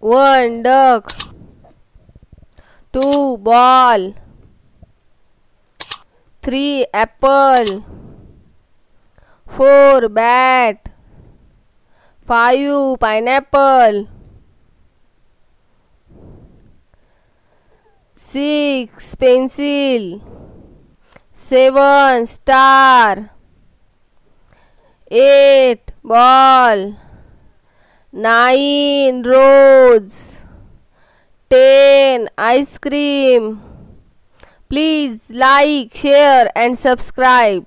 one duck. Two ball. Three apple. Four bat. Five pineapple. Six pencil. Seven star. Eight ball nine rose ten ice cream. Please like share and subscribe